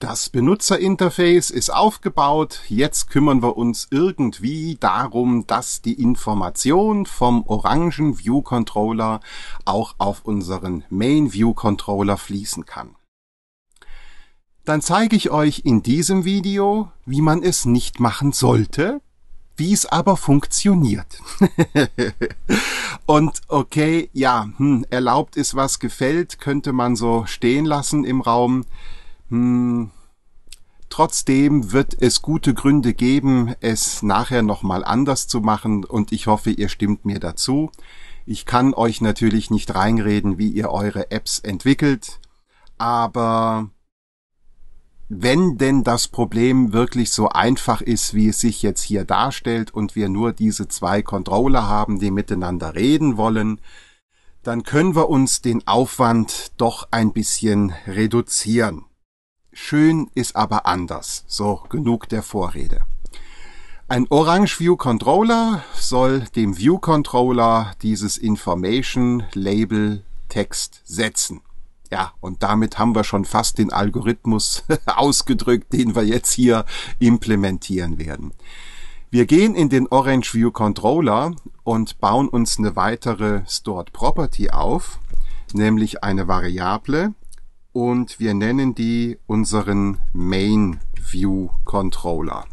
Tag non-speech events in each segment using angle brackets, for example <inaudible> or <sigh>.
Das Benutzerinterface ist aufgebaut. Jetzt kümmern wir uns irgendwie darum, dass die Information vom orangen View Controller auch auf unseren Main View Controller fließen kann. Dann zeige ich euch in diesem Video, wie man es nicht machen sollte, wie es aber funktioniert. <laughs> Und okay, ja, hm, erlaubt ist, was gefällt, könnte man so stehen lassen im Raum. Hm, trotzdem wird es gute Gründe geben, es nachher nochmal anders zu machen und ich hoffe, ihr stimmt mir dazu. Ich kann euch natürlich nicht reinreden, wie ihr eure Apps entwickelt, aber wenn denn das Problem wirklich so einfach ist, wie es sich jetzt hier darstellt und wir nur diese zwei Controller haben, die miteinander reden wollen, dann können wir uns den Aufwand doch ein bisschen reduzieren. Schön ist aber anders. So, genug der Vorrede. Ein Orange View Controller soll dem View Controller dieses Information Label Text setzen. Ja, und damit haben wir schon fast den Algorithmus <laughs> ausgedrückt, den wir jetzt hier implementieren werden. Wir gehen in den Orange View Controller und bauen uns eine weitere Stored Property auf, nämlich eine Variable, und wir nennen die unseren Main View Controller.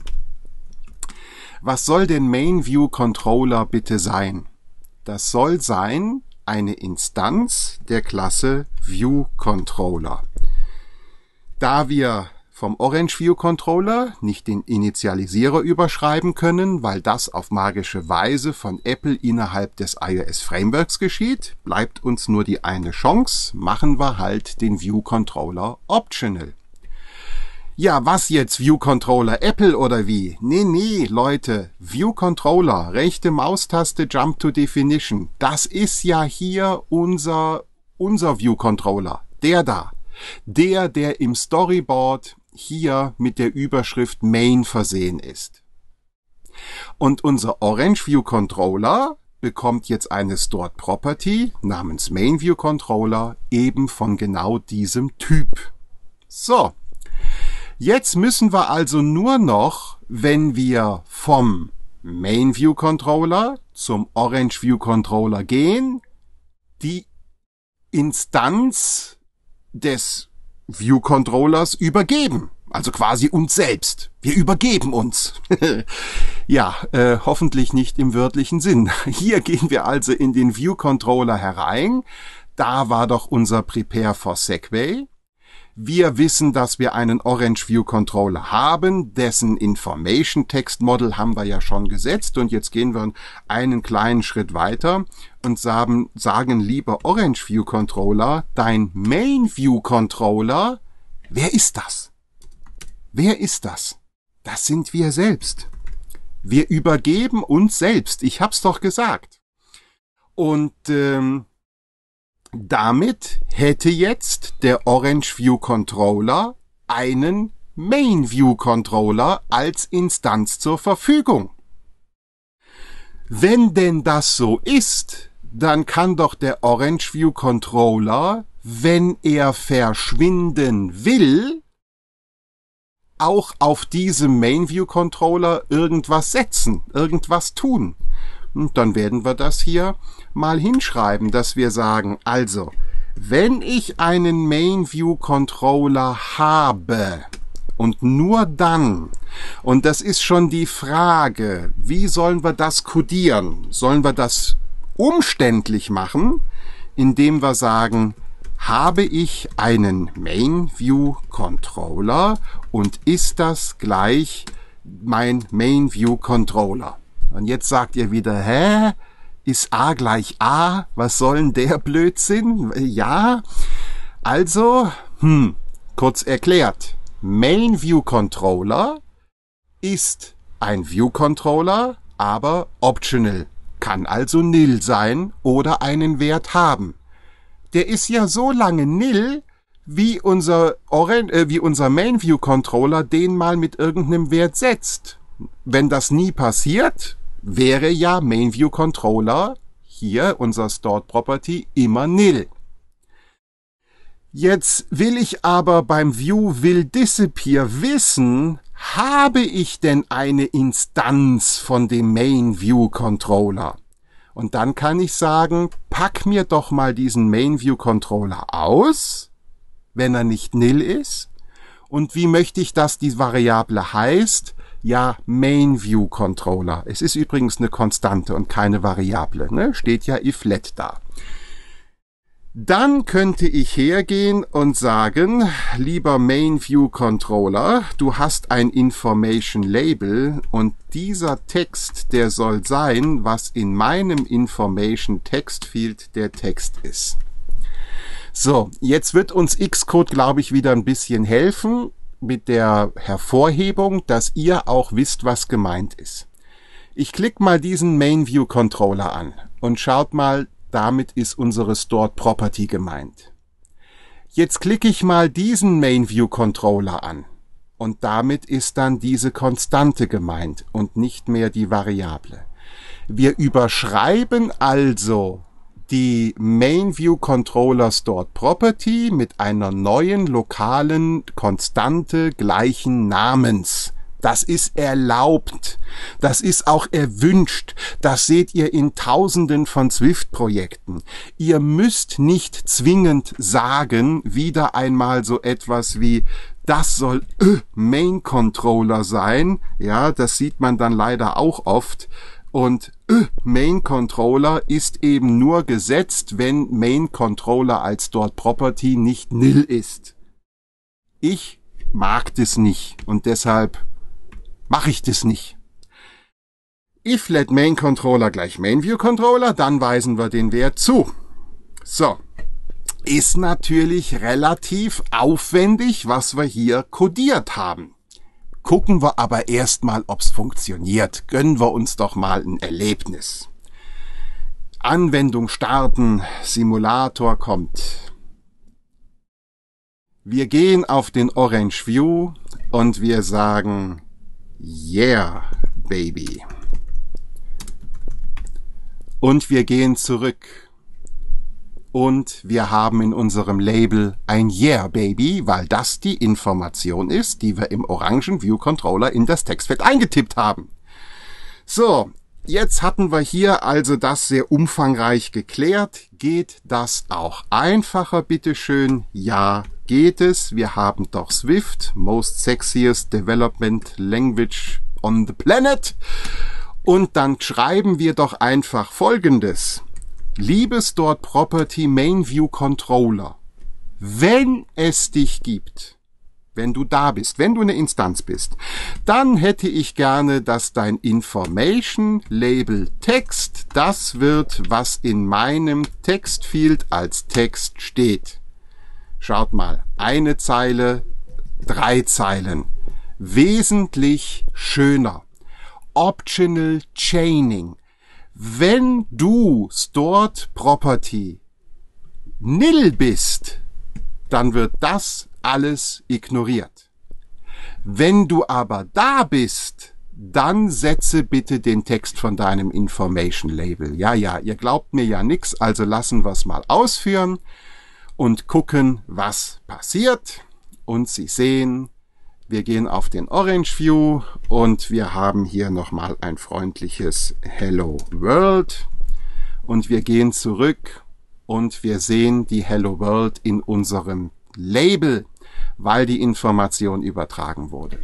Was soll denn Main View Controller bitte sein? Das soll sein eine Instanz der Klasse View Controller. Da wir vom Orange View Controller nicht den Initialisierer überschreiben können, weil das auf magische Weise von Apple innerhalb des iOS Frameworks geschieht, bleibt uns nur die eine Chance, machen wir halt den View Controller optional. Ja, was jetzt? View Controller Apple oder wie? Nee, nee, Leute. View Controller, rechte Maustaste Jump to Definition. Das ist ja hier unser, unser View Controller. Der da. Der, der im Storyboard hier mit der Überschrift Main versehen ist. Und unser Orange View Controller bekommt jetzt eine Stored Property namens Main View Controller eben von genau diesem Typ. So. Jetzt müssen wir also nur noch, wenn wir vom Main View Controller zum Orange View Controller gehen, die Instanz des View Controllers übergeben. Also quasi uns selbst. Wir übergeben uns. <laughs> ja, äh, hoffentlich nicht im wörtlichen Sinn. <laughs> Hier gehen wir also in den View Controller herein. Da war doch unser Prepare for Segway. Wir wissen, dass wir einen Orange View Controller haben, dessen Information Text Model haben wir ja schon gesetzt und jetzt gehen wir einen kleinen Schritt weiter und sagen, sagen lieber Orange View Controller, dein Main View Controller, wer ist das? Wer ist das? Das sind wir selbst. Wir übergeben uns selbst. Ich hab's doch gesagt. Und ähm, damit hätte jetzt der Orange View Controller einen Main View Controller als Instanz zur Verfügung. Wenn denn das so ist, dann kann doch der Orange View Controller, wenn er verschwinden will, auch auf diesem Main View Controller irgendwas setzen, irgendwas tun. Und dann werden wir das hier mal hinschreiben, dass wir sagen, also, wenn ich einen Main View Controller habe, und nur dann, und das ist schon die Frage, wie sollen wir das codieren? Sollen wir das umständlich machen, indem wir sagen, habe ich einen Main View Controller und ist das gleich mein Main View Controller? Und jetzt sagt ihr wieder, hä? Ist A gleich A? Was soll denn der Blödsinn? Ja. Also, hm, kurz erklärt. Main View Controller ist ein View Controller, aber optional. Kann also nil sein oder einen Wert haben. Der ist ja so lange nil, wie unser, äh, unser Main View Controller den mal mit irgendeinem Wert setzt. Wenn das nie passiert, wäre ja Main View Controller hier unser Stored Property immer nil. Jetzt will ich aber beim View will disappear wissen, habe ich denn eine Instanz von dem Main Controller? Und dann kann ich sagen, pack mir doch mal diesen Main Controller aus, wenn er nicht nil ist. Und wie möchte ich, dass die Variable heißt? Ja, Main View Controller. Es ist übrigens eine Konstante und keine Variable. Ne? Steht ja if let da. Dann könnte ich hergehen und sagen, lieber Main View Controller, du hast ein Information Label und dieser Text, der soll sein, was in meinem Information Text Field der Text ist. So, jetzt wird uns Xcode, glaube ich, wieder ein bisschen helfen mit der Hervorhebung, dass ihr auch wisst, was gemeint ist. Ich klicke mal diesen Main View Controller an und schaut mal, damit ist unsere Stored Property gemeint. Jetzt klicke ich mal diesen Main View Controller an. Und damit ist dann diese Konstante gemeint und nicht mehr die Variable. Wir überschreiben also die Main View Controller Stored Property mit einer neuen lokalen Konstante gleichen Namens. Das ist erlaubt. Das ist auch erwünscht. Das seht ihr in tausenden von Swift-Projekten. Ihr müsst nicht zwingend sagen, wieder einmal so etwas wie, das soll äh, Main Controller sein. Ja, das sieht man dann leider auch oft. Und äh, Main Controller ist eben nur gesetzt, wenn Main Controller als dort Property nicht nil ist. Ich mag das nicht und deshalb mache ich das nicht. If let main controller gleich main view controller, dann weisen wir den Wert zu. So. Ist natürlich relativ aufwendig, was wir hier codiert haben. Gucken wir aber erstmal, ob's funktioniert. Gönnen wir uns doch mal ein Erlebnis. Anwendung starten, Simulator kommt. Wir gehen auf den Orange View und wir sagen Yeah, Baby. Und wir gehen zurück. Und wir haben in unserem Label ein Yeah Baby, weil das die Information ist, die wir im orangen View Controller in das Textfeld eingetippt haben. So, jetzt hatten wir hier also das sehr umfangreich geklärt. Geht das auch einfacher, bitteschön? Ja, geht es. Wir haben doch Swift, most sexiest development language on the planet. Und dann schreiben wir doch einfach Folgendes. Liebes dort Property Main View Controller, wenn es dich gibt, wenn du da bist, wenn du eine Instanz bist, dann hätte ich gerne, dass dein Information Label Text das wird, was in meinem Textfield als Text steht. Schaut mal, eine Zeile, drei Zeilen. Wesentlich schöner. Optional Chaining. Wenn du Stored Property nil bist, dann wird das alles ignoriert. Wenn du aber da bist, dann setze bitte den Text von deinem Information Label. Ja, ja, ihr glaubt mir ja nix, also lassen wir es mal ausführen und gucken, was passiert. Und Sie sehen, wir gehen auf den Orange View und wir haben hier nochmal ein freundliches Hello World. Und wir gehen zurück und wir sehen die Hello World in unserem Label, weil die Information übertragen wurde.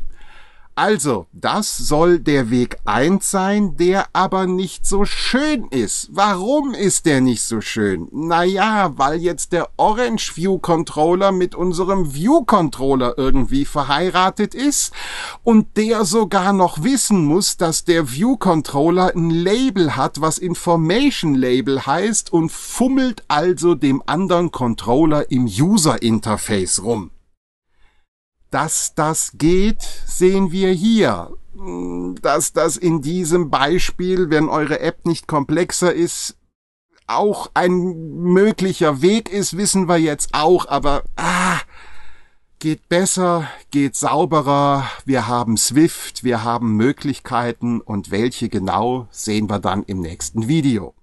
Also, das soll der Weg eins sein, der aber nicht so schön ist. Warum ist der nicht so schön? Naja, weil jetzt der Orange View Controller mit unserem View Controller irgendwie verheiratet ist und der sogar noch wissen muss, dass der View Controller ein Label hat, was Information Label heißt und fummelt also dem anderen Controller im User Interface rum. Dass das geht, sehen wir hier. Dass das in diesem Beispiel, wenn eure App nicht komplexer ist, auch ein möglicher Weg ist, wissen wir jetzt auch, aber ah, geht besser, geht sauberer, wir haben Swift, wir haben Möglichkeiten und welche genau sehen wir dann im nächsten Video.